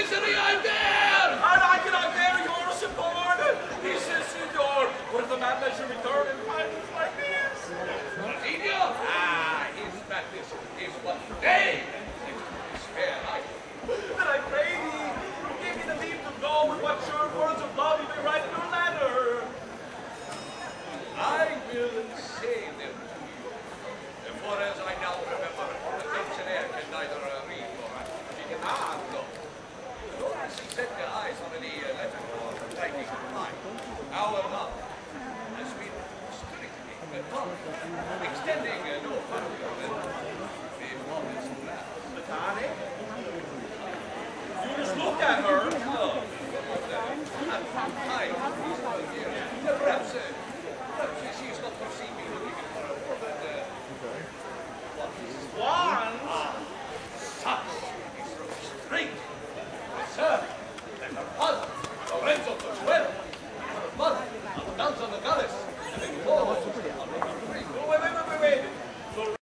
Misery, I'm there! And I get out there, you're! He says, Senor, where the man that should return and find like this? Senor? Ah, his madness is what they despair life. Then I pray thee, give me the leave to go with what sure words of love you may write in your letter. I will say them to you, therefore as I now extending uh, an offer.